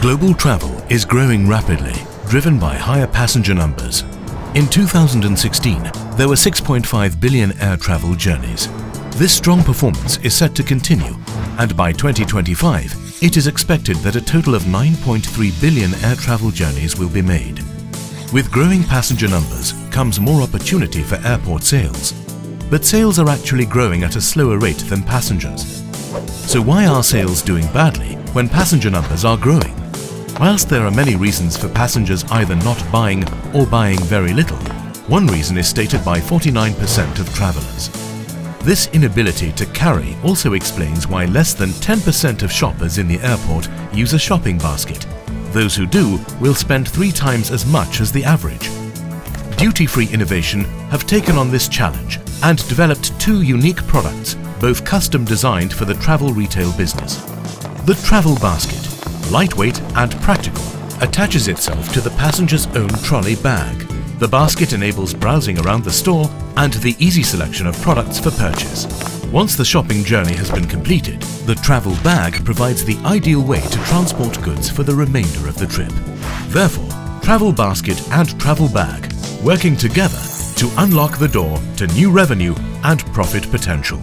Global travel is growing rapidly, driven by higher passenger numbers. In 2016, there were 6.5 billion air travel journeys. This strong performance is set to continue and by 2025, it is expected that a total of 9.3 billion air travel journeys will be made. With growing passenger numbers comes more opportunity for airport sales. But sales are actually growing at a slower rate than passengers. So why are sales doing badly when passenger numbers are growing? Whilst there are many reasons for passengers either not buying or buying very little, one reason is stated by 49% of travellers. This inability to carry also explains why less than 10% of shoppers in the airport use a shopping basket. Those who do will spend three times as much as the average. Duty-free innovation have taken on this challenge and developed two unique products, both custom designed for the travel retail business. The Travel Basket lightweight and practical, attaches itself to the passenger's own trolley bag. The basket enables browsing around the store and the easy selection of products for purchase. Once the shopping journey has been completed, the travel bag provides the ideal way to transport goods for the remainder of the trip. Therefore, Travel Basket and Travel Bag working together to unlock the door to new revenue and profit potential.